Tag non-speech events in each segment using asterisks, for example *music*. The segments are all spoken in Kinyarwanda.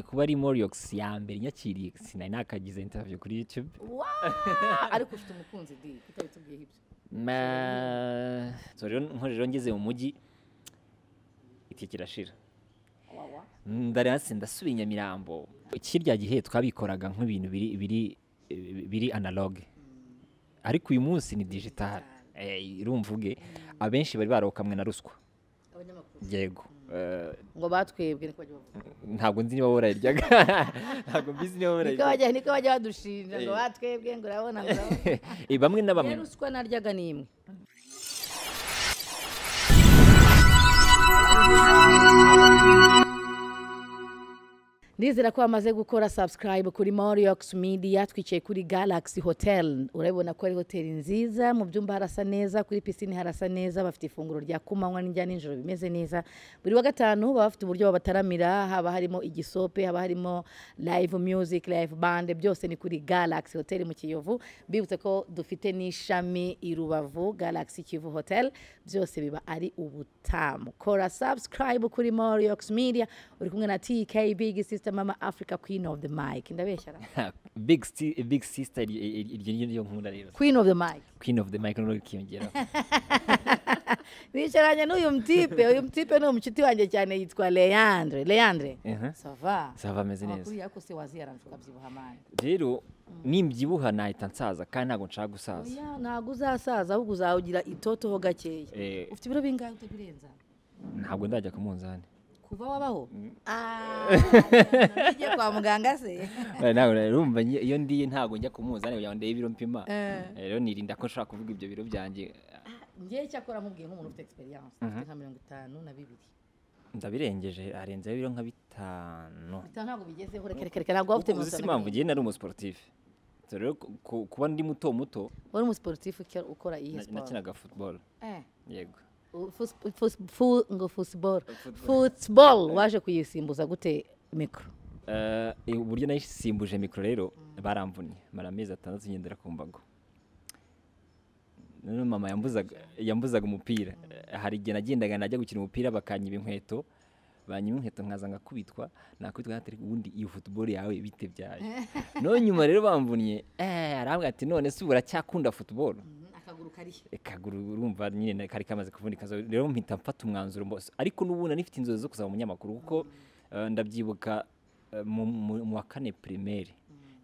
kuba ari Moriox ya mbere nyakiriye sinari nakagize interview kuri YouTube. *laughs* Ariko ufite umukunzi di kutabitubwiye ibyo. So rero nkorero ngeze mu mujyi igihe kirashira wawa ndarase ndasubiye Nyamirambo. Kirya gihe twabikoraga nk'ibintu biri biri biri analog. Ariko uyu munsi ni digital. Eh, urumva uge abenshi bari barokamwe na ruswa. Yego. Ngo batwebwe ntabwo nzi niba wararyaga *laughs* ntabwo mbizi niba bajya niko bajya badushinja ngo Eh. batwebwe ngo urabona *laughs* Eh, bamwe na bamwe. Ruswa naryaga ni imwe ndizera ko bamaze gukora subscribe kuri Moriox Media twicaye kuri Galaxy Hotel. Urabibona ko ari hoteli nziza mu byumba harasa neza kuri pisine harasa neza bafite ifunguro rya ku manywa n'irya nijoro bimeze neza. Buri wa gatanu baba bafite uburyo babataramira haba harimo igisope haba harimo live music live band byose ni kuri Galaxy Hotel mu Kiyovu. Bibutse ko dufite n'ishami i Rubavu Galaxy Kivu Hotel. Byose biba ari ubutamu. Kora subscribe kuri Moriox Media uri kumwe na TK Big Sister Mama Africa Queen of the Mic ndabeshyara big sister iryo ni ryo nkunda rero Queen of the Mic queen of the mic no kiyongeraho bicaranye n'uyu mtipe uyu mtipe ni umucuti wanjye cyane yitwa Leandre Leandre Mhm. sava sava ameze neza amakuru yako se waziyaranze ukabyibuha mani rero nimbyibuha nahita nsaza kandi ntabwo nshaka gusaza ntabwo uzasaza ahubwo uzawugira itotoho gakeya Eh, ufite ibiro bingahe utabirenza ntabwo ndajya ku munzani kuva wabaho ugiye kwa muganga se Eh, urumva iyo ndiye ntabwo njya ku munzani kugira ngo ndebe ibiro mpima. Eh. Eh, rero nirinda ko nshobora kuvuga ibyo biro byanjye. Ngewe cyakora nkubwiye nk'umuntu ufite experience ufite nka mirongo itanu na bibiri. Ndabirengeje arenzeho ibiro nka bitanu. Bitanu ntabwo bigezeho reka reka ntabwo waba ufite mirongo itanu impamvu ngiye nari umusiporutifu rero ku- ku- kuba ndi muto muto. Wari umusiporutifu ukora iyihe siporo nakinaga Eh, yego. Ngo football football waje kuyisimbuza gute mikoro Eh, uburyo nayisimbuje mikoro rero baramvunnye mara amezi atandatu ngendera ku mbago. None mama yambuzaga umupira. Hari igihe nagendaga najya gukina umupira bakanyiba inkweto banyiba inkweto nkaza ngakubitwa nakubitwa hatari ubundi iyo football yawe bite byaje *laughs* no nyuma rero bamvunnye eh arambwira ati none se uracyakunda football? Akaguru karihe kaguru urumva nyine kari kamaze kuvunika rero mpita mfata umwanzuro mbose ariko n'ubundi nifite inzozi zo kuzaba umunyamakuru kuko eh, ndabyibuka eh, mu- wa kane primaire.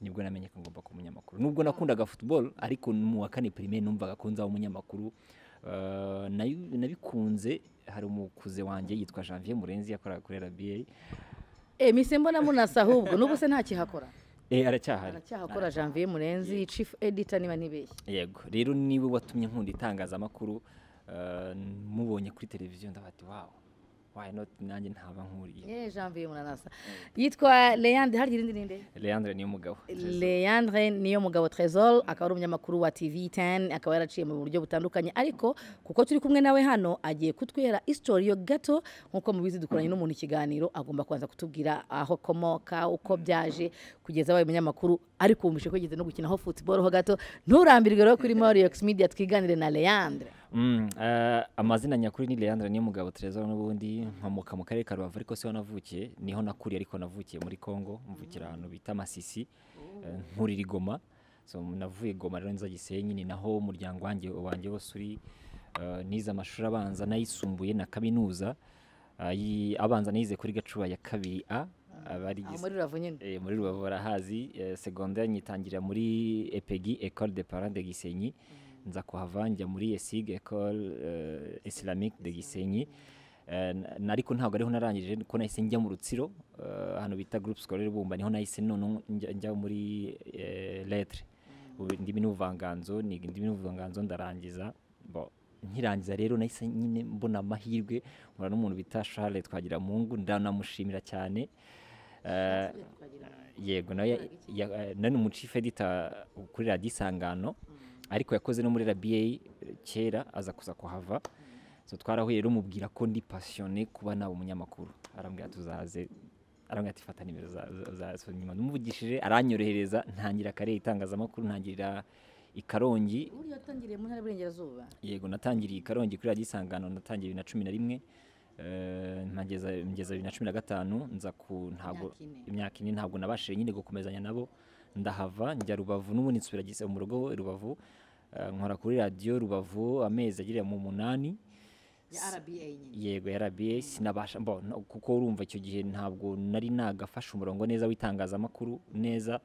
Nibwo namenye ko ngomba kuba umunyamakuru. Nubwo nakundaga football ariko mu wa kane primaire numvaga ko nzaba umunyamakuru. Eh, nabikunze hari umukuze wanjye yitwa Janvier Murenzi yakoraga kuri RBA eh mise mbona munasa ahubwo n'ubu se ntakihakora *laughs* aracyahari aracyahakora Janvier Murenzi chief editor niba ntibeshye yego. Rero ni we watumye nkunda itangazamakuru eh, mubonye kuri televiziyo ndavuga ati wawu why not nanjye ntaba nkuriye eh Janvier Munanasa yitwa Leandre hari irindi ninde Leandre niyo mugabo Leandre niyo mugabo Trésor. Akaba ari umunyamakuru wa TV10 akaba yaraciye mu buryo butandukanye. Ariko kuko turi kumwe nawe hano agiye kutwera history yo gato nk'uko mubizi dukoranye n'umuntu ikiganiro agomba kubanza kutubwira aho komoka uko byaje kugeza abaye umunyamakuru ariko wumvishe ko yigeze no gukinaho football ho gato nturambirwe rero kuri Moriox Media twiganire na Leandre. Mm, eh, amazina nyakuri ni Leandre niyo mugabo Trésor n'ubundi nkomoka mu karere ka Rubavu ariko siho navukiye ni ho nakuriye ariko navukiye muri Congo mvukira ahantu bita Masisi eh, nkurira i Goma so navuye Goma rero nza Gisenyi ni naho umuryango wanjye wanjye wose uri eh, nize amashuri abanza n'ayisumbuye na kaminuza abanza nize kuri Gacuba ya kabiri A abari aho muri Rubavu nyine eh, muri Rubavu barahazi. Eh, secondaire nyitangira muri EPEGI École des Parents de Gisenyi. Nza kuhava njya muri ESIG École euh, Islamique de Gisenyi. Eh, ariko ntabwo ariho narangije ko nahise njya mu rutsiro. Eh, ahantu bita groupe scolaire bumba ni ho nahise none njya muri eh, lettre ubu ndimi n'ubuvanganzo niga indimi n'ubuvanganzo ndarangiza. Nkirangiza rero nahise nyine mbona amahirwe nkora n'umuntu bita Charles Twagiramungu ndanamushimira cyane. Eh, yego nawe nawe ni umu chief editor kuri radiyo isangano ariko yakoze no muri RBA kera aza kuza kuhava. Twarahuye rero mubwira ko ndi passionné kuba naba umunyamakuru. Arambwira tuzaze arambwira ati fata nimero za nyuma. Numuvugishije aranyorohereza ntangira kare itangazamakuru ntangirira i Karongi. Uriya watangiriye mu ntara y'Iburengerazuba yego natangiriye i Karongi kuri radiyo isangano natangiye bibiri na cumi na rimwe. Eh, ngeza bibiri na cumi na gatanu nza ku ntabwo Imyaka ine. ntabwo nabashije nyine gukomezanya nabo ndahava njya rubavu n'ubundi nsubira mu rugo rubavu. Eh, nkora kuri radiyo rubavu amezi agera mu munani. Yego ya RBA sinabasha mbo no- kuko urumva icyo gihe ntabwo nari nagafashe umurongo neza w'itangazamakuru neza.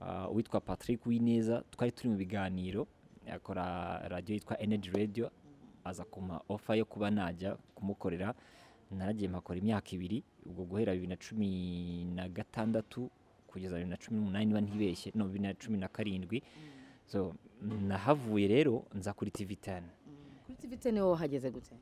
Ah, uwitwa Patrick Wineza twari turi mu biganiro akora radiyo yitwa Energy Radio. Aza kuma ofa yo kuba najya kumukorera. Naragiye mpakora imyaka ibiri ubwo guhera bibiri na cumi na gatandatu kugeza bibiri na cumi n'umunani niba ntibeshye no bibiri na cumi na karindwi. So nahavuye rero nza kuri 10 kuri tv ten wowe wahageze gute?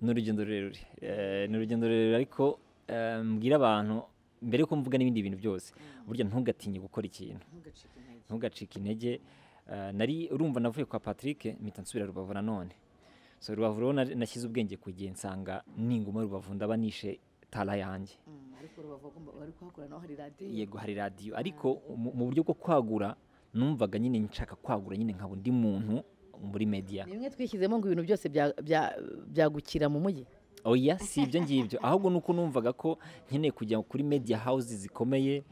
Ni urugendo rurerure. Eh, ni urugendo rurerure ariko eh, mbwira abantu mbere yuko mvuga n'ibindi bintu byose. Burya ntugatinye gukora ikintu. Ntugacike intege. Ntugacike intege. Eh, nari urumva navuye kwa patrick mpita nsubira rubavu nanone so rubavu rero na- nashyize ubwenge ku gihe nsanga ninguma rubavu ndaba nishe tara yanjye. Mm, yego hari radiyo. Ariko mu buryo bwo kwagura numvaga nyine nshaka kwagura nyine nkaba undi muntu muri media. Ni bimwe twishyizemo ngo ibintu byose bya- bya- byagukira mu mujyi oya si ibyo ngibyo. Ahubwo nuko numvaga ko nkeneye kujya kuri media house zikomeye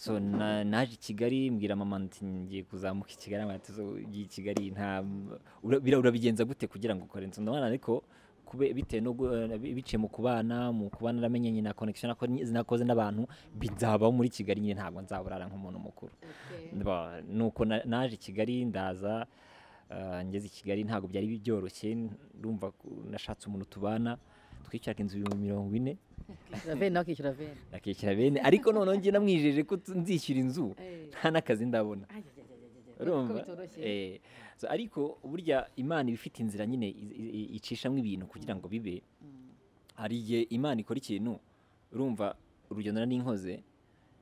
so na- naje i kigali mbwira mama ngiye kuzamuka i kigali. Amara ati "So, ugiye i kigali nta ura- bira- urabigenza gute kugira ngo ukore? Inzu ndabona ariko bitewe no eh, biciye mu kubana mu kuba naramenyanye na connection nako- nakoze n'abantu bizabaho muri kigali nyine ntabwo nzaburara nk'umuntu mukuru. Nuko na- naje i kigali ndaza ah, ngeze i kigali ntabwo byari byoroshye ndumva nashatse umuntu tubana. Twicara inzu ibihumbi mirongo ine. Nakishyura bene ariko noneho njye namwijeje ko nzishyura inzu. Nta n'akazi ndabona. Eh, ariko burya imana iba ifite inzira nyine icishamo ibintu kugira ngo bibe. Hari igihe imana ikora ikintu urumva urugendo nari nkoze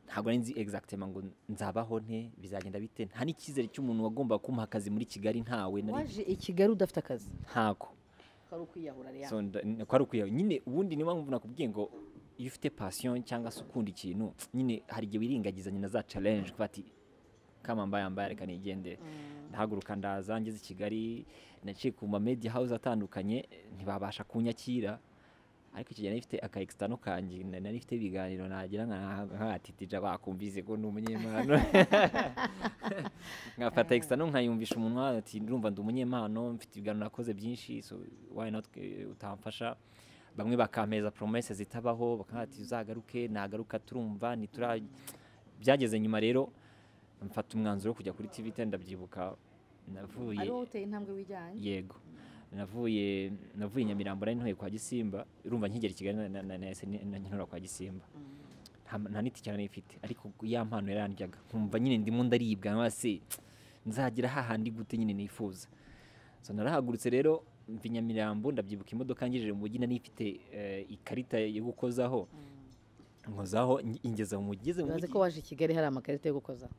ntabwo nzi exactement ngo nzabaho nte bizagenda bite? Nta n'icyizere cy'umuntu wagomba kumuha akazi muri kigali ntawe waje i kigali udafite akazi? Ukwiyahura ko ari ukwiye nyine ubundi niyo mpamvu nakubwiye ngo iyo ufite passion cyangwa se ukunda ikintu nyine hari igihe wiringagiza nyina za challenge kuba ati kama mbaye mbaye reka nigendere ndahaguruka ndaza ngeze i kigali naciye ku ma media house atandukanye ntibabasha kunyakira. Ariko icyo gihe nari mfite aka extano kanjye nari mfite ibiganiro nagira nka nkatitija bakumvise ko ni umunyempano *laughs* nkafata extano nkayumvisha umunwa ati ndumva ndi umunyempano mfite ibiganiro nakoze byinshi so why not utamfasha? Bamwe bakampeza promesse zitabaho bakavuga ati uzagaruke nagaruka turumva nitura byageze nyuma rero mfata umwanzuro wo kujya kuri TV 10 ndabyibuka navuye. Ari wowe uteye intambwe wijyanye yego. Navuye navuye nyamirambo nari ntuye kwa gisimba urumva nkigera i kigali na- nahise ntura kwa gisimba. Nta nta n'itike nari mfite ariko ya mpano yarandyaga nkumva nyine ndimo ndaribwa nkaba se nzagira hahandi gute nyine nifuza. So narahagurutse rero mva nyamirambo ndabyibuka imodoka ngejeje mu mujyi nari ifite eh, ikarita yo gukozaho. Nkozaho nge- ingeza mu mujyi ngeze mu urazi mujyi. ko waje i kigali hari amakarita yo gukozaho.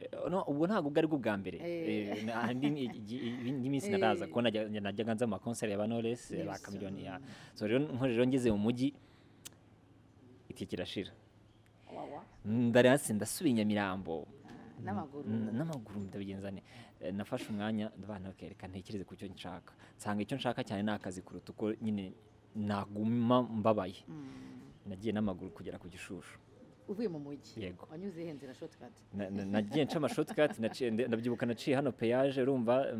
Eh, no, ubwo ntabwo bwari bwo bwa mbere. Eh. Eh, na- indi minsi Eh. naraza. Ko najya- najyaga nza mu makonseri ya banores ba Yes. kamiliyoni ya so rero nkoje rero ngeze mu mujyi itike irashira. Ndarasi ndasubiye nyamirambo. N'amaguru. N- n'amaguru ndabigenza ne Eh, nafashe umwanya ndabana reka ntekereze ku cyo nshaka. Nsanga icyo nshaka cyane ni akazi kuruta uko nyine naguma mbabaye. Nagiye n'amaguru kugera ku gishushu. Uvuye mu mujyi. Yego. wanyuze shotikati Na- na- nagiye nca amashotikati *laughs* ndabyibuka naciye hano peyaje urumva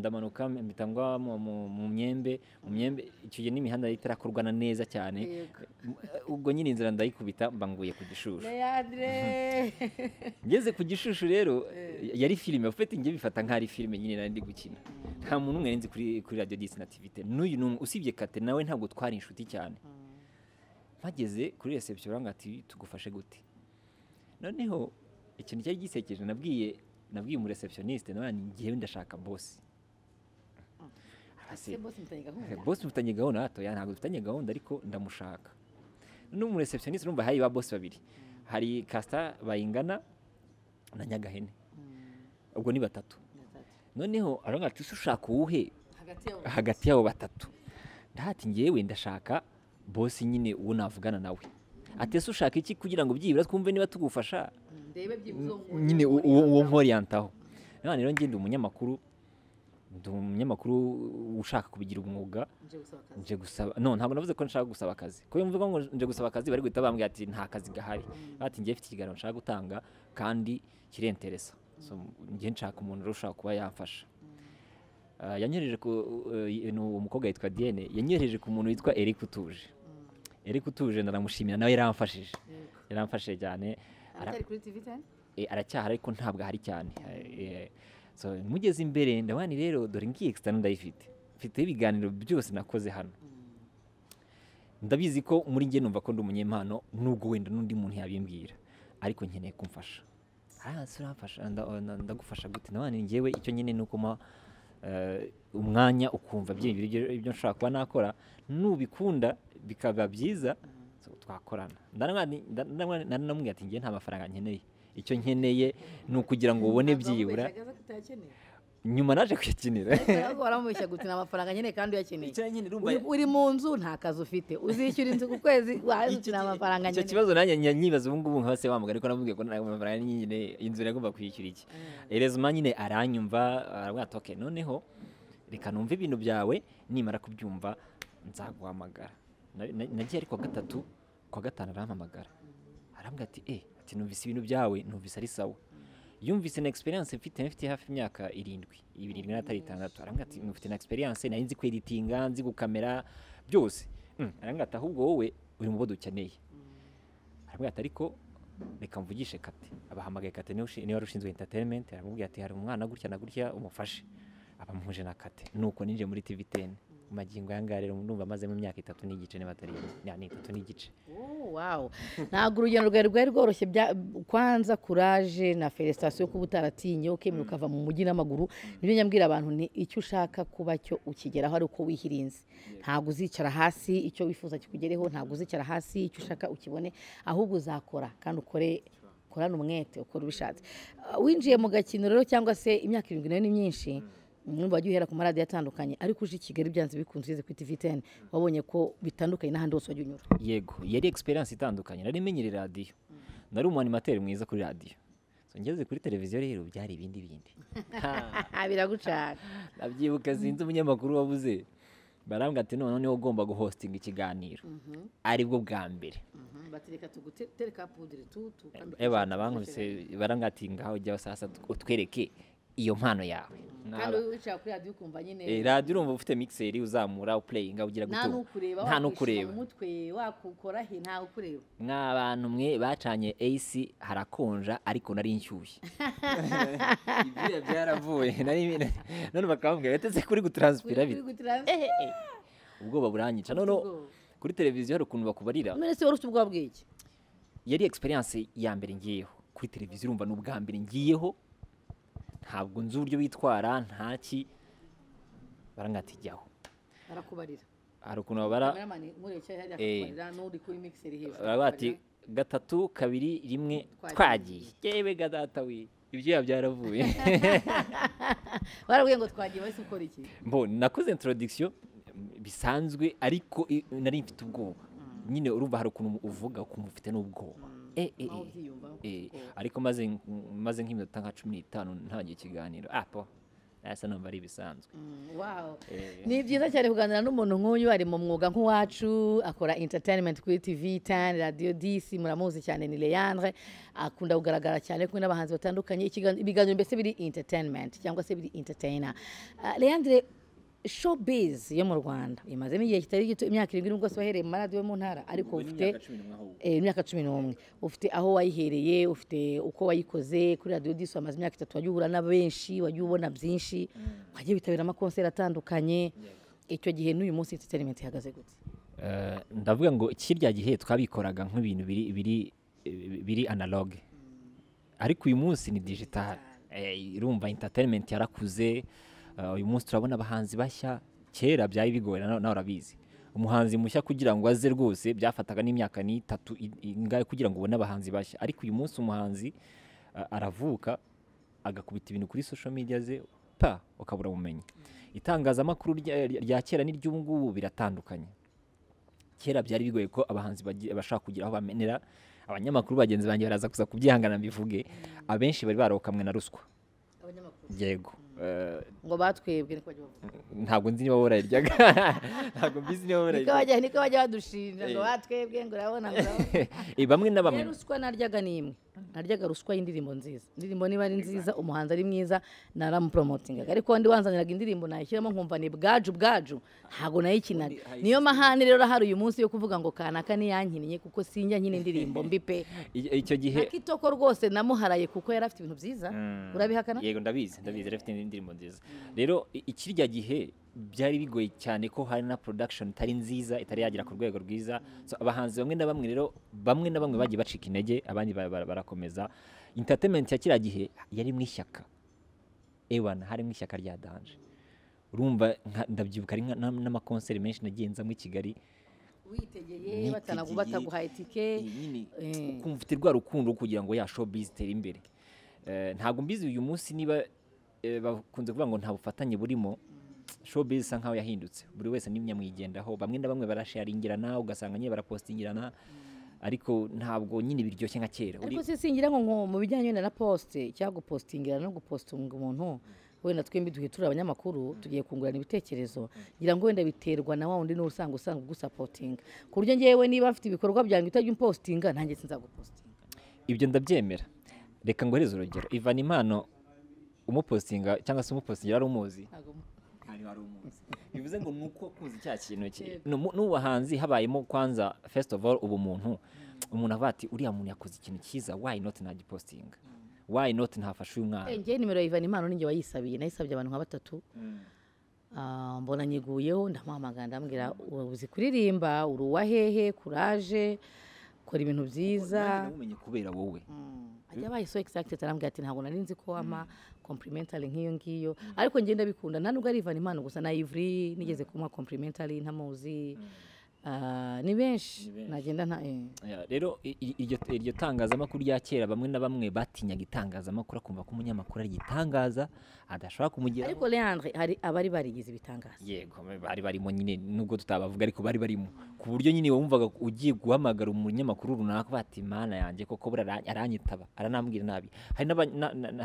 ndamanuka mpita ngwa mu- myembe mu myembe icyo gihe n'imihanda itarakorwa na neza cyane. Ubwo nyine inzira ndayikubita mba nguye ku gishushu. *laughs* Ngeze ku gishushu rero yari filime ufite njye bifata nk'ari filime nyine nari ndi gukina. Nta muntu umwe nzi kuri radiyo disi na tivite n'uyu usibye kate nawe ntabwo twari inshuti cyane. Mpageze kuri reception barambwira ati tugufashe gute? Noneho ikintu cyari gisekeje nabwiye nabwiye umu receptioniste nawe ni ngewe ndashaka boss. Ese bose mutanye gahunda? Boss mufitanye gahunda hatoya ntabwo dufitanye gahunda ariko ndamushaka. Noneho umu receptioniste urumva hari ba boss babiri. Hari Casta bayingana na Nyagahene. Ubwo ni batatu. Noneho arambwira ati "Ese ushaka uwuhe? Hagati yabo hagati yabo batatu. Ndahati ngewe ndashaka bosi nyine uwo navugana nawe. Ati ese ushaka iki kugira ngo byibura twumve niba tugufasha. Nyine uwo nkoriyantaho. None rero ngende umunyamakuru ndi umunyamakuru ushaka kubigira umwuga. Nje gusaba no ntabwo navuze ko nshaka gusaba akazi. Kuko iyo mvuga ngo nje gusaba akazi bari guhita bambwira ati nta kazi gahari. Bati njye mfite ikiganiro nshaka gutanga kandi kirenteresa njye nshaka umuntu rero ushaka kuba yamfasha. Ah, yanyohereje ku eh, umukobwa yitwa Diane yanyohereje ku muntu witwa Eric Utuje. Eric Utuje ndanamushimira nawe yaramfashije. Yaramfashije cyane. Eh, aracyahari ariko ntabwo ahari cyane. Eh, so mugeze imbere ndabona rero dore ngiyi external ndayifite mfite ibiganiro byose nakoze hano. Ndabizi ko muri njye numva ko ndi umunyempano nubwo wenda n'undi muntu yabimbwira. Ariko nkeneye kumfasha. Ah ndagufasha gute? Nabane njyewe icyo nyine ni ukuma eh, umwanya ukumva ibyo nshobora kuba nakora nubikunda bikaba byiza twakorana. Nanamubwira ati njye nta mafaranga nkeneye. Icyo nkeneye ni ukugira ngo ubone byibura. nyuma naje kuyakenera. Waramubeshya guti nta mafaranga nkeneye kandi uyakeneye. Nyine Uri- mu nzu nta kazi ufite. Uzishyura inzu ku kwezi wazi Icyo nta ki- mafaranga icyo kibazo nanjye nyibaza ubu ngubu nka se wamuga ariko namubwiye ko nta mafaranga nyine inzu nagomba kwishyura iki? Erezuma nyine aranyumva aravuga ati noneho reka numve ibintu byawe nimara kubyumva nzaguhamagara. Nagiye ariko gatatu kwa gatanu arampamagara. Arambwira ati eh ati numvise ibintu byawe numvise ari sawa. Yumvise na experience mfite mfite hafi imyaka irindwi irindwi n'atari itandatu. Arambwira ati mufite na experience nari nzi kweditinga nzi gukamera byose. Mm, arambwira ati ahubwo wowe uri mu bo dukeneye arambwira ati ariko reka mvugishe kate. Abahamagaye kate ni we wari ushinzwe entertainment. Aramubwira ati hari umwana gutya na gutya umufashe? Abamuhuje na kate. Nuko ninjiye muri tv 10 mu magingo aya ngaya rero ndumva amazemo imyaka itatu n'igice niba atari ni itatu n'igice. Oh, wow. Ntabwo urugendo rwawe rwari rworoshye bya- kwanza kuraje na felicitation kuba utaratinye ukemera ukava mu mujyi n'amaguru. Nibyo nyabwira abantu ni icyo ushaka kuba cyo ukigeraho ari uko wihirinze. Ntabwo uzicara hasi icyo wifuza kikugereho ntabwo uzicara hasi icyo ushaka ukibone ahubwo uzakora kandi ukore korana umwete ukora ubishatse. Ah, winjiye mu gakino rero cyangwa se imyaka irindwi na yo ni myinshi numva wajya uhera ku maradiyo atandukanye ariko uje i kigali byanze bikunze ugeze kuri 10 wabonye ko bitandukanye n'ahandi hose wajya unyura yego yari experience itandukanye nari menyere radiyo. Nari umu animateur mwiza kuri radiyo. Ngeze kuri televiziyo rero byari ibindi bindi. *laughs* Biragucana. Nabyibuka sinzi umunyamakuru wabuze. Barambwira ati none ni we ugomba guhostinga ikiganiro. Aribwo bwa mbere. Batereka tugutereka pudire tu ebana bankubise barambwira ati ngaho jya sasa utwereke. Iyo mpano yawe. Kandi wicara kuri radiyo ukumva nyine. Eh, radiyo urumva ufite mixeri uzamura upureyinga ugira n'ukureba nta n'ukureba. mu mutwe wakukora he? Nta ukureba. Mwa bantu mwe bacanye AC harakonja ariko nari nshyushye. *laughs* Ibyuya byaravuye nari none bakambwira gateze kuri gutranspira bite Eh, eh. ubwoba buranyica. Noneho kuri televiziyo hari ukuntu bakubarira. None se wari ufite ubwoba bw'iki? Yari experience ya mbere ngiyeho. Kuri televiziyo urumva ni ubwa mbere ngiyeho. Ntabwo nzi uburyo bitwara ntaki barangati jyaho barakubarira hari ukuntu babara Eh. akakubarira n'uri kuri mixeri hejuru baravuga ati gatatu kabiri rimwe twagiye. yewe gadata we ibyuya byaravuye *laughs* barabwiye ngo twagiye wahise ukora iki? Mbo nakoze introduction bisanzwe ariko nari mfite ubwoba. Nyine urumva hari ukuntu uvuga ukumva ufite n'ubwoba. Eh, eh, eh. ariko maze maze nk'iminota nka cumi n'itanu ntangiye ikiganiro apo asa numva ari ibisanzwe Mm, wow. Ni byiza cyane kuganira n'umuntu nk'uyu ari mu mwuga nk'uwacu akora entertainment kuri tv 10 radio dc muramuzi cyane ni leandre akunda kugaragara cyane kumwe n'abahanzi batandukanye ibiganiro mbese biri entertainment cyangwa se biri entertainer. Ah, leandre showbiz yo mu rwanda. Imazemo igihe kitari gito imyaka irindwi nubwo se wahereye mu maradiyo yo mu ntara ariko ufite eh, imyaka cumi n'umwe. Ufite aho wayihereye ufite uko wayikoze kuri radiyo disi wamaze imyaka itatu wajya uhura na benshi wajya ubona byinshi. Wagiye witabira amakonseri atandukanye. Icyo gihe n'uyu munsi entertainment ihagaze gute Eh, ndavuga ngo kirya gihe twabikoraga nk'ibintu biri biri biri analogue ariko uyu munsi ni digital. Eh, irumva entertainment yarakuze. Uyu munsi turabona abahanzi bashya kera byari bigoye nawe urabizi. Umuhanzi mushya kugira ngo aze rwose byafataga n'imyaka n'itatu ingahe kugira ngo ubone abahanzi bashya. Ariko uyu munsi umuhanzi a- aravuka agakubita ibintu kuri social media ze pa ukabura ubumenyi. Itangazamakuru rya- kera n'iry'ubu ngubu biratandukanye. Kera byari bigoye ko abahanzi bashaka kugira aho bamenera abanyamakuru bagenzi banjye baraza kuza kubyihangana mbivuge abenshi bari barokamwe na ruswa. Yego. Eh, ngo batwebwe ntabwo nzi niba warayiryaga *laughs* ntabwo mbizi niba bajya niko bajya badushinja ngo Eh. batwebwe ngo urabona ngo *laughs* Eh, bamwe na bamwe. Ruswa naryaga ni imwe. Naryaga ruswa y'indirimbo nziza. Indirimbo niba ari nziza umuhanzi ari mwiza naramupromotingaga ariko ndi wanzaniraga indirimbo nayishyiramo nkumva ni bwaju bwaju. Ntabwo nayikinaga. Niyo mahane rero hari uyu munsi yo kuvuga ngo kanaka niyankiniye kuko sinjya nkina indirimbo mbi pe. *laughs* Icyo gihe kitoko rwose namuharaye kuko yari afite ibintu byiza. Mm. urabihakana? Yego ndabizi ndabizi yari afite indirimbo nziza. Rero ikirya gihe byari bigoye cyane ko hari na production itari nziza itari yagera ku rwego rwiza. So, abahanzi bamwe na bamwe rero bamwe na bamwe bagiye bacika intege abandi ba- ba- barakomeza. Entertainment ya kiriya gihe yari mu ishyaka. Ewana hari mu ishyaka rya danje. Urumva ndabyibuka ari n'amakonseri menshi nagiye nzamo i kigali. Witegeye bataguhaye tike eh, ukumva ufite rwa rukundo kugira ngo ya showbiz itere imbere. Eh, ntabwo mbizi uyu munsi niba eh, bakunze kuvuga ngo nta bufatanye burimo. Showbiz isa nkaho yahindutse. Buri wese n'imyamwigendaho bamwe na bamwe barasharingirana ugasanga nyine barapostingirana ariko ntabwo nyine biryoshye nka kera. Ariko singira ngo mu bijyanye na poste cyangwa gupostingira no gupostinga umuntu wenda twembi duhitura abanyamakuru tugiye kungurana ibitekerezo ngira ngo wenda biterwa na wa wundi n'uwo usanga usanga ugusapotinga. Ku buryo ngewe niba mfite ibikorwa byanjye utajya umpostinga nanjye sinzagupostinga ibyo ndabyemera. Reka ngohereze urugero. Ivan impano umupostinga cyangwa se umupostingira ari umuzi? Hari wari umuzi bivuze ngo nuko kuzi cya kintu cye n'ubuhanzi habayemo kwanza first of all ubumuntu umuntu avuga ati uriya muntu yakoze ikintu cyiza why not nagipostinga why not ntafashe uyu mwana? Eh, ngewe nimero ya Ivan impano ninjye wayisabiye. Nayisabye abantu nka batatu. Ah, mbona nyiguyeho ndamuhamagara ndambwira uzi kuririmba? Uri uwa hehe? Kuraje? Kora ibintu byiza. Nanjye kubera wowe. Ajya abaye so excited arambwira ati ntabwo nari nzi ko wama complimentary nk'iyo ngiyo. Ariko ngenda bikunda nta nubwo ari Ivan impano gusa na Ivry nigeze kumuha complimentary ntamuzi Ah, ni benshi. Nagenda nta eh. Rero iryo tangazamakuru rya kera bamwe na bamwe batinyaga itangazamakuru akumva ko umunyamakuru ari igitangaza adashobora kumugeraho ariko Leandre hari abari barigize ibitangaza. Yego bari barimo nyine nubwo tutabavuga ariko bari barimo. Ku buryo nyine wumvaga ugiye guhamagara umunyamakuru runaka bati mana yanjye koko buriya ara- aranyitaba aranambwira nabi. Hari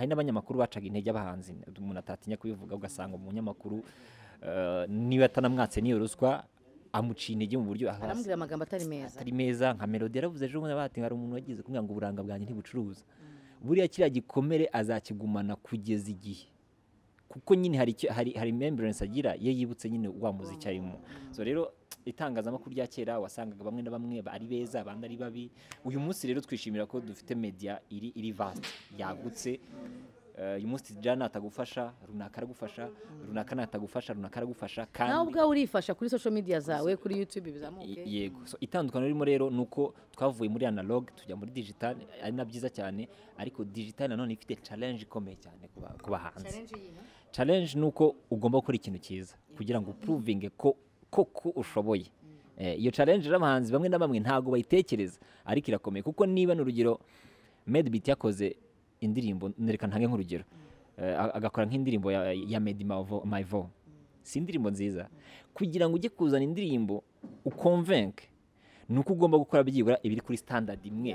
n'abanyamakuru bacaga intege abahanzi umuntu atatinya kubivuga ugasanga umunyamakuru eh, niba atanamwatse n'iyo ruswa amuciye intege mu buryo arambwira amagambo atari meza. Atari meza nka melody yaravuze ejo bundi bati hari umuntu wagize kumbwira ngo uburanga bwanjye ntibucuruza. Buriya kiriya gikomere azakigumana kugeza igihe. Kuko nyine hari hari hari membrance agira iyo yibutse nyine wa muziki arimo. So rero itangazamakuru rya kera wasangaga bamwe na bamwe ari beza abandi ari babi. Uyu munsi rero twishimira ko dufite media iri iri vast. Yagutse. Uyu munsi jana atagufasha runaka aragufasha runaka natagufasha runaka aragufasha nawe kandi ubwawe urifasha kuri social media zawe kuri youtube bizamuke. Yego. So itandukaniro ririmo rero ni uko twavuye muri analog tujya muri digital ari na byiza cyane ariko digital nanone ifite challenge ikomeye cyane ku ba- ku bahanzi challenge ni uko ugomba gukora ikintu cyiza kugira ngo upuruvinge ko koko ushoboye. Eh, iyo challenge rero abahanzi bamwe na bamwe ntabwo bayitekereza ariko irakomeye kuko niba ni urugero medbit yakoze indirimbo nereka ntange nk'urugero Eh, agakora nk'indirimbo ya, Mavo- Mavo si indirimbo nziza kugira ngo ujye kuzana indirimbo ukonvenke ni uko ugomba gukora byibura ibiri kuri standard imwe.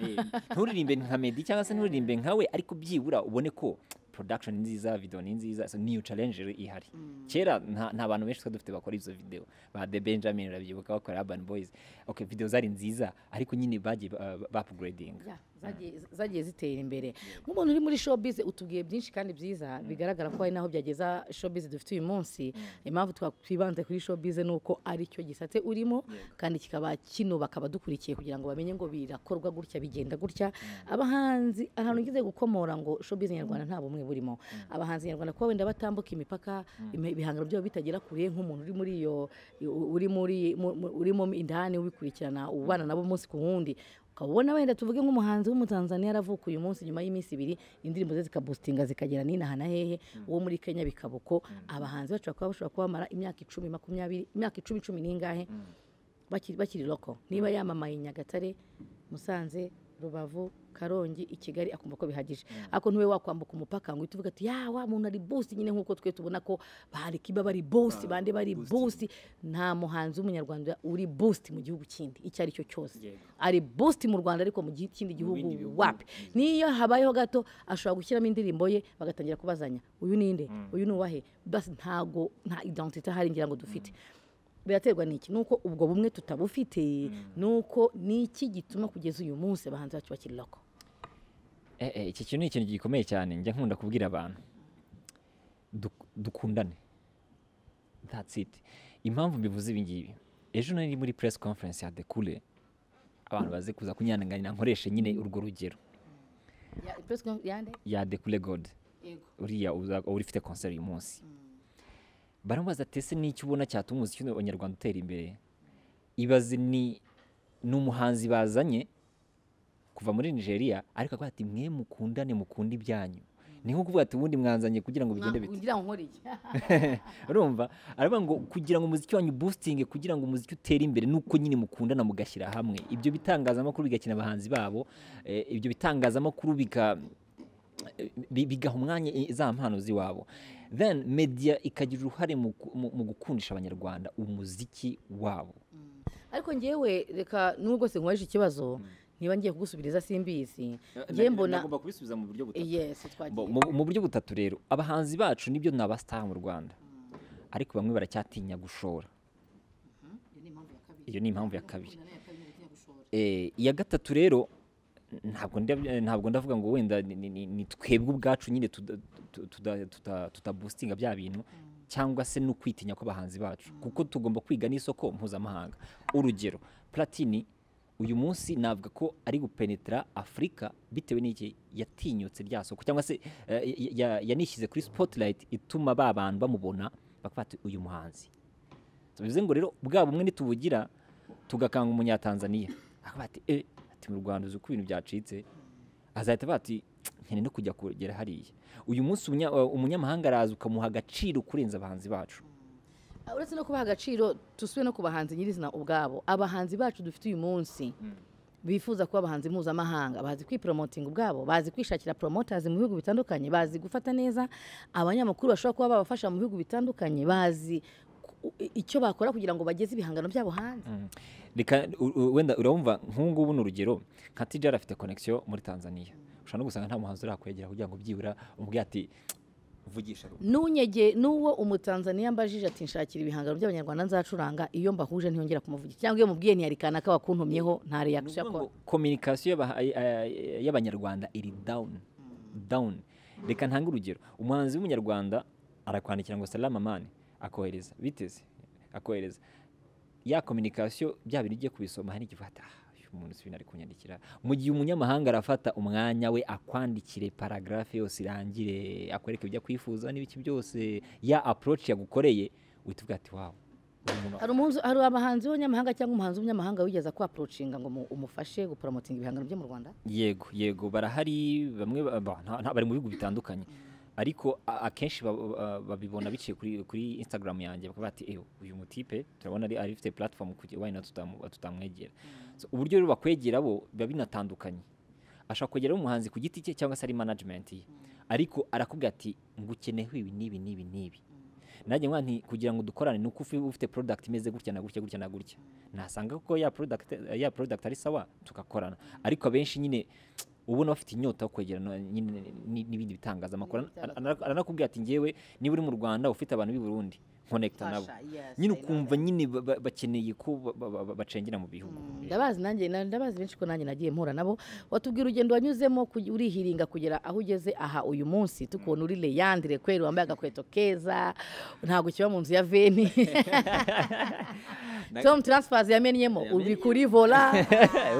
Eh, nturirimbe nka Meddy cyangwa se nturirimbe nkawe ariko byibura ubone ko production nziza video ni nziza so niyo challenge ihari kera nta, bantu benshi twari dufite bakora izo video ba The Benjamin urabyibuka bakora Urban Boys okay video zari nziza ariko nyine bagiye ba, ba upgrading Ya, zagiye- zagiye zitera imbere. Nk'umuntu uri muri showbiz utubwiye byinshi kandi byiza bigaragara ko hari naho byageza showbiz dufite uyu munsi. Impamvu twibanze kuri showbiz ni uko ari cyo gisate urimo kandi kikaba kino bakaba dukurikiye kugira ngo bamenye ngo birakorwa gutya bigenda gutya. Abahanzi ahantu ugeze gukomora ngo showbiz nyarwanda nta bumwe burimo. Abahanzi nyarwanda kuba wenda batambuka imipaka imi- ibihangano byabo bitagera kure nk'umuntu uri muri iyo uri muri mu- mu- urimo indani ubikurikirana ubana nabo umunsi ku wundi. Ukaba ubona wenda tuvuge nk'umuhanzi w'umutanzaniya yaravuka uyu munsi nyuma y'iminsi ibiri indirimbo ze zikabustinga zikagera n'inaha na hehe uwo muri kenya bikaba uko abahanzi kuba bashobora kuba bamara imyaka icumi makumyabiri imyaka icumi cumi n'ingahe bakiri bakiri loko niba yamamaye nyagatare musanze rubavu karongi i kigali akumva ko bihagije. Ariko ntube wakwambuka umupaka ngo uhite uvuga ati ya wa muntu ari bosi nyine nk'uko twe tubona ko bari kiba bari bosi bande bari bosi nta muhanzi w'umunyarwanda uri bosi mu gihugu kindi icyo ari cyo cyose. Ari bosi mu rwanda ariko mu kindi gihugu wapi. Niyo habayeho gato ashobora gushyiramo indirimbo ye bagatangira kubazanya. Uyu ni nde? Uyu ni uwahe? Basi ntago nta identite ahari ngira ngo dufite. Biraterwa n'iki? Nuko ubwo bumwe tutabufite nuko niki gituma kugeza uyu munsi abahanzi bacu bakiri loko? Eh, eh, iki kintu ni ikintu gikomeye cyane. Njya nkunda kubwira abantu. Duk- dukundane. That's it. Impamvu mbivuze ibi ngibi. Ejo nari muri press conference ya dekule abantu baze kuza kunyanganira nkoreshe nyine urwo rugero. Ya- dekule god. Uriya ufite concert uyu munsi. Baramubaza ati ese n'icyo ubona cyatuma umuziki w'abanyarwanda utera imbere? Ibaze ni umuhanzi bazanye kuva muri nigeria ariko avuga ati mwe mukundane mukunde ibyanyu. Ni nko kuvuga ati ubundi mwanzanye kugira ngo bigende bite? ngira ngo nkore iki? *laughs* Urumva? Aravuga ngo kugira ngo umuziki wanyu boosting kugira ngo umuziki utere imbere nuko nyine mukundana mugashyira hamwe. Ibyo bitangazamakuru bigakina abahanzi babo eh, ibyo bitangazamakuru bigaha umwanya i- za mpano z'iwabo then media ikagira uruhare mu ku- mu mu gukundisha abanyarwanda umuziki wabo. Ariko ngewe reka nubwo se nkwaje ikibazo niba ngiye kugusubiriza simbizi ngewe mbona kubisubiza mu buryo yes twagiye. Mu buryo butatu rero abahanzi bacu ni byo ni abasitari mu rwanda. Ariko bamwe baracyatinya gushora. Iyo ni impamvu ya kabiri. Eh, iya gatatu rero ntabwo nda- ntabwo ndavuga ngo wenda ni- twebwe ubwacu nyine tutabustinga bya bintu cyangwa se no kwitinya kw'abahanzi bacu. Kuko tugomba kwiga n'isoko mpuzamahanga. Urugero platini uyu munsi navuga ko ari gupenetra afurika bitewe n'iki? Yatinyutse rya soko cyangwa se eh, ya- ya- yanishyize kuri spotlight ituma ba bantu bamubona bakavuga ati uyu muhanzi. Bivuze ngo rero bwa bumwe nitubugira tugakanga umunyatanzaniya akavuga ati eh ati mu rwanda uzi uko ibintu byacitse? Azahita avuga ati nkeneye no kujya kugera hariya. Uyu munsi umunya- umunyamahanga araza ukamuha agaciro kurenza abahanzi bacu. Uretse no kubaha agaciro dusubire no ku bahanzi nyirizina ubwabo. Abahanzi bacu dufite uyu munsi. Bifuza kuba abahanzi mpuzamahanga. Bazi kwiporomotinga ubwabo. Bazi kwishakira promoters mu bihugu bitandukanye. Bazi gufata neza abanyamakuru bashobora kuba babafasha mu bihugu bitandukanye. Bazi icyo bakora kugira ngo bageze ibihangano byabo hanze. Reka u- wenda urumva nk'ubu ni urugero nka tijara afite connection muri tanzania. Ushobora no gusanga nta muhanzi urakwegera kugira ngo byibura umubwire ati vugisha n'unyege n'uwo umutanzaniya mbajije ati nshakira ibihangano by'abanyarwanda nzacuranga iyo mbahuje ntiyongera kumuvugira cyangwa iyo mubwiye ntiyarikana ko wakuntumyeho nta reaction akora. kominikasiyo y'abanyarwanda iri down down. Reka ntange urugero. Umuhanzi w'umunyarwanda arakwandikira ngo salama mani akohereza biteze akohereza ya kominikasiyo bya bintu ugiye kubisoma hari igihe ufata "Ah, uyu muntu si ari kunyandikira mu gihe umunyamahanga arafata umwanya we akwandikire paragarafe yose irangire akwereka ibyo akwifuza n'ibiki byose ya approach yagukoreye uhita uvuga ati muntu hari abahanzi b'abanyamahanga cyangwa umuhanzi w'umunyamahanga wigeze akwapurocinga ngo mu- umufashe guporomotinga ibihangano byo mu rwanda yego yego barahari bamwe bari mu bihugu bitandukanye ariko akenshi ba- ba- babibona biciye kuri, kuri instagram yanjye bakavuga ati ewe uyu mutipe turabona ari ari ifite platform tutamu- tutamwegera? So, uburyo rero bakwegera bo biba binatandukanye. Ashobora kwegera umuhanzi ku giti cye cyangwa se ari management ye. Ariko arakubwira ati ngukeneyeho ibi n'ibi n'ibi n'ibi. Nanjye nkwa nti kugira ngo dukorane ni uko ufi- ufite product imeze gutya na gutya gutya na gutya. Nasanga ko ya product ya product ari sawa tugakorana. Ariko abenshi nyine ubona bafite inyota yo kwegerana n'ibindi bitangazamakuru. Ana- ana- aranakubwira ati ngewe niba uri mu rwanda ufite abantu b'i burundi nkonekita nabo. Nyine ukumva nyine ba- ba- bakeneye ko ba- ba- ba- bacengera mu bihugu. Ndabazi nanjye na- ndabazi benshi ko nanjye nagiye mpura nabo. Watubwira urugendo wanyuzemo urihiringa kugera aho ugeze aha uyu munsi. Tukubona uri leyandire kweri wambaye agakweto keza. Ntabwo kiba mu nzu ya veni. *laughs* *laughs* tom transfers yamennyemo uri kuri vola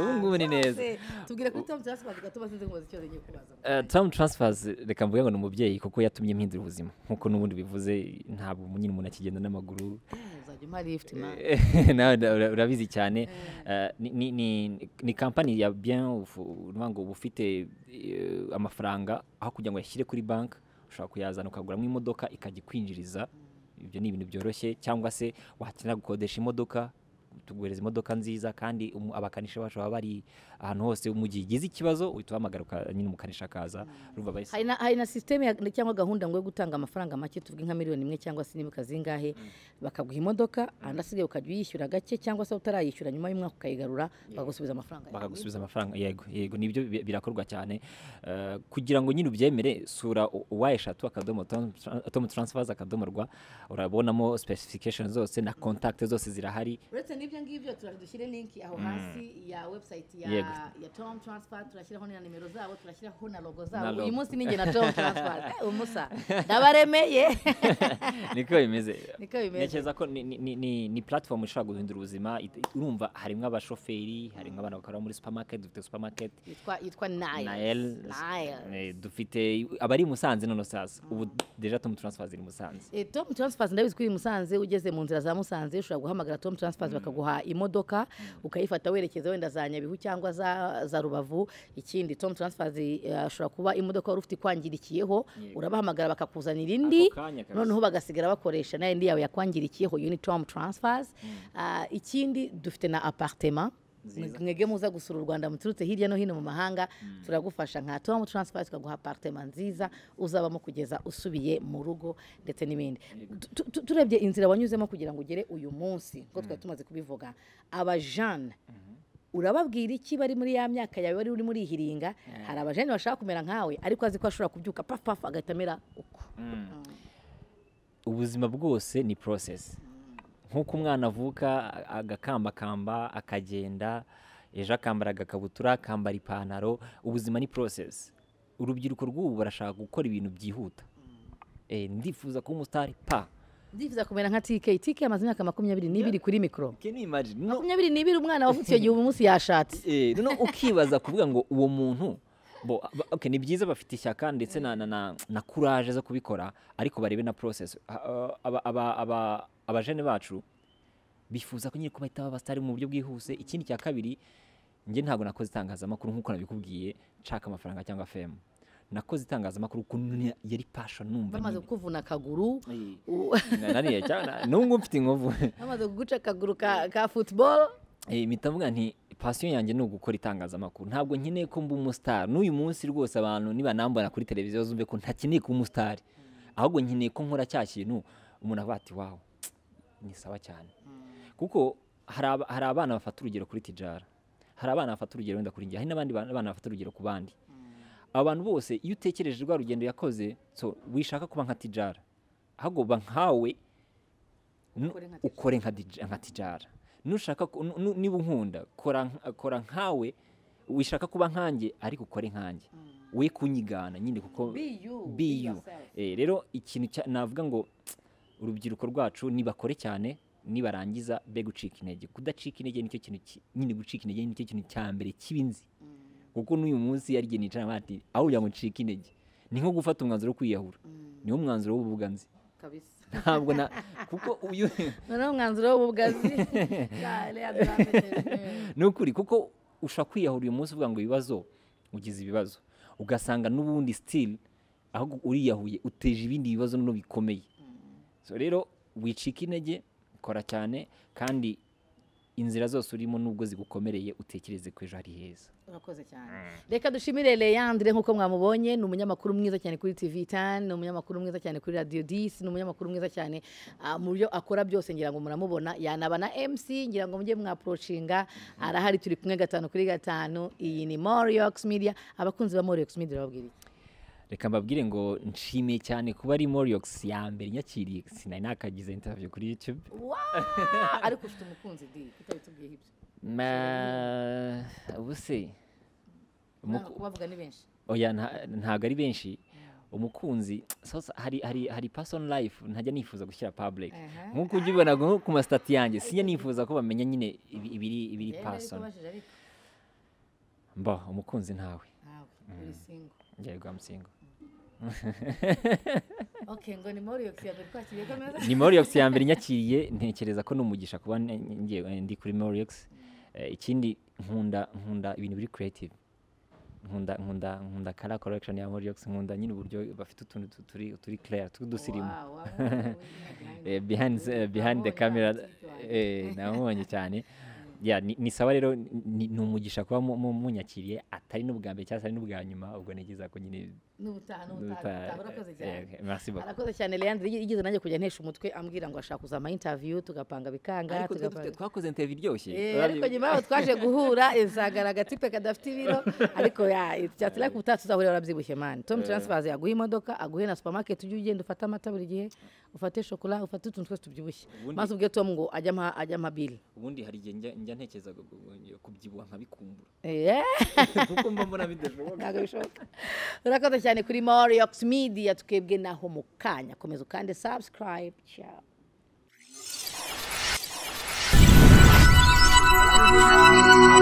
ubu *laughs* ngubu ni neza tubwire kuri tom transfers gatuma sinzi kubaza ikibazo ngiye kubaza. Uh, Tom Transfers reka mvuge ngo ni umubyeyi kuko yatumye mpindura ubuzima. Nk'uko n'ubundi bivuze ntabwo nyine umuntu akigenda n'amaguru. Eh, *laughs* ura- urabizi cyane. Ni- ni- ni- ni kampani ya bien ngo uba ufite eh, amafaranga aho kugira ngo yashyire kuri banki ushobora kuyazana ukaguramo imodoka ikajya ikwinjiriza. Ibyo ni ibintu byoroshye cyangwa se wakenera gukodesha imodoka tuguhereza imodoka nziza kandi abakanishi bacu baba bari ahantu hose mu gihe igize ikibazo uhita uhamagara nyine umukanisha akaza urumva bahise hari na, sisiteme ya- cyangwa gahunda ngo yo gutanga amafaranga make tuvuge nka miliyoni imwe cyangwa se nibuka zingahe bakaguha imodoka andi asigaye ukajya uyishyura gake cyangwa se utarayishyura nyuma y'umwaka ukayigarura bakagusubiza amafaranga bakagusubiza amafaranga yego yego ni byo bi- birakorwa cyane. Eh, kugira ngo nyine ubyemere sura uwa eshatu akadomo tom transfers akadomo rwa urabonamo specification zose na contact zose zirahari. Uretse n'ibyo ngibyo turaje dushyire linki aho hasi ya website ya. Ya tom transfer turashyiraho na nimero zabo turashyiraho na logo zabo. Uyu munsi ninjye na tom transfer. *laughs* Eh, umusa ndabaremeye. *laughs* Niko bimeze. Niko bimeze. ntekereza ko ni, platform ishobora guhindura ubuzima. Urumva harimo abashoferi harimo abantu bakora muri supermarket dufite supermarket. Yitwa Nile eh, dufite abari i Musanze none sasa ubu deja tom transfers iri i Musanze. Eh, Tom Transfers ndabizi ko uri i Musanze ugeze mu nzira za Musanze ushobora guhamagara Tom Transfers bakaguha imodoka ukayifata werekeza wenda za Nyabihu cyangwa za, za Rubavu. Ikindi Tom Transfers eh, ashobora kuba imodoka wari ufite ikwangirikiyeho urabahamagara bakakuzanira indi. noneho bagasigara bakoresha na yo indi yawe yakwangirikiyeho iyo ni Tom Transfers. Ah, ikindi dufite na Nziza. mwege muza gusura u rwanda muturutse hirya no hino mu mahanga. Turagufasha nka tom transfer tukaguha apartema nziza uzabamo kugeza usubiye mu rugo ndetse n'ibindi. Tu- tu- turebye inzira wanyuzemo kugira ngo ugere uyu munsi. Ngo twari tumaze kubivuga. Abajane. Urababwira iki bari muri ya myaka yawe wari uri muri ihiringa hari abajene bashaka kumera nkawe ariko azi ko ashobora kubyuka pafu pafu agahita amera uko ubuzima bwose ni process. Nk'uko umwana avuka agakambakamba akagenda ejo akambara agakabutura akambara ipantaro ubuzima ni process. Urubyiruko rw'ubu barashaka gukora ibintu byihuta. Eh, ndifuza kuba umusitari pa. Ndifuza kumera nka tk tk amaze imyaka makumyabiri n'ibiri kuri mikoro makumyabiri n'ibiri umwana wavutse iyo gihe uyu munsi yashatse. *laughs* Eh, noneho ukibaza kuvuga ngo uwo muntu ni byiza bafite ishyaka ndetse na, courage zo kubikora ariko barebe na aba, aba, abajene bacu bifuza ko nyine ko bahita baba abasitari mu buryo bwihuse. Ikindi cya kabiri njye ntabwo nakoze itangazamakuru nk'uko nabikubwiye nshaka amafaranga cyangwa fm nakoze itangazamakuru ni- yari passion numva bamaze kukuvuna akaguru nariye cyane. N'ubwo mfite inkovu. Bamaze kuguca akaguru ka, football. Mpita mvuga nti pasiyo yanjye ni ugukora itangazamakuru. Ntabwo nkeneye ko mba umusitari n'uyu munsi rwose abantu nibanambona kuri televiziyo zumve ko ntakeneye kuba umusitari ahubwo nkeneye ko nkora cya kintu umuntu avuga ati wawu ni sawa cyane. Kuko hari aba- hari abana bafata urugero kuri tijara. Hari abana bafata urugero wenda kuri njye. Hari n'abandi bana bafata urugero ku bandi. Abo bantu bose iyo utekereje rwa rugendo yakoze so wishaka kuba nka tijara. Ahubwo ba nkawe Ukore nka Tijara. nushaka niba unkunda kora nk- kora nkawe wishaka kuba nkanjye ariko ukore nkanjye. We kunyigana nyine kuko yourself. Eh, rero ikintu navuga ngo urubyiruko rwacu nibakore cyane nibarangiza be gucika intege. Kudacika intege ni cyo kintu ki- nyine gucika intege ni cyo kintu cya mbere kibinzi kuko n'uyu munsi igihe nicara bati aho kugira ngo ncike intege. Ni nko gufata umwanzuro wo kwiyahura. Niwo mwanzuro kabisa. *laughs* Ntabwo na kuko uyu *laughs* noneho umwanzuro w'ubugazi *laughs* ni ukuri kuko ushobora kwiyahura uyu munsi uvuga ngo ibibazo ugize ibibazo. Ugasanga n'ubundi sitili aho uriyahuye uteje ibindi bibazo bikomeye so rero wicika intege kora cyane kandi inzira zose urimo nubwo zigukomereye utekereze ko ejo hari heza. Urakoze cyane. Reka dushimire Leandre nk'uko mwamubonye ni umunyamakuru mwiza cyane kuri tv tani ni umunyamakuru mwiza cyane kuri radiyo disi ni umunyamakuru mwiza cyane ah, mu byo akora byose ngira ngo muramubona. Yanaba na mc ngira ngo mujye mwaporocinga arahari turi kumwe gatanu kuri gatanu. Iyi ni moriox media. Abakunzi ba moriox media bababwira iki? Reka mbabwire ngo nshimiye cyane kuba ari moriox ya mbere. Nyakiriye sinari nakagize interview kuri youtube. Wow! *laughs* ariko ufite umukunzi di kutabitubwiye ibyo. Ma- ubu se kubavuga ni benshi. Oya nta- ntabwo ari benshi. Umukunzi hari hari hari person life ntajya nifuza gushyira public. Nk'uko ujya nko ku masitati yanjye sinjya nifuza ko bamenya nyine ibi- ibiri ibiri person mba umukunzi ntawe. Yego amusingo okay *laughs* ngo ni moriox ya mbere twakiriye ko ni ya mbere nyakiriye ntekereza ko ni umugisha kuba ngiye ndi kuri moriox Eh, ikindi nkunda nkunda ibintu biri creative. Nkunda nkunda nkunda color collection ya moriox nkunda nyine uburyo bafite utuntu tu- turi turi clear Eh, behind eh, behind the Nabonye camera. eh, namubonye cyane. *laughs* Ya ni sawa rero ni umugisha kuba mu- mu- munyakiriye atari n'ubwa mbere cyangwa se ari n'ubwa nyuma ubwo nigiza ko nyine n'ubutaha, n'ubutaha urakoze cyane eh, arakoze cyane leandre yigeze nanjye kujya ntesha umutwe ambwira ngo ashaka kuzama interview tugapanga bikanga twakoze interview iryoshye Eh, ariko nyuma yaho twaje guhura nsangana agatipe kadafite ibiro ariko ya icyatsi ariko ubutaha tuzahurira warabyibushye mani tom transfers yaguha imodoka aguhe na supermarket ujye ugenda ufate amata buri gihe ufate shokora ufate utuntu twose tubyibushye maze ubwe tom ngo ajya ampa ajya ampa bili ubundi hari igihe njya- ntekereza kubyibuha nkabikumbura Eh, kuko mba mbona bidashoboka urakoze cyane kuri Moriox Media tukebwe naho mukanya komeza kandi subscribe ciao Thank you.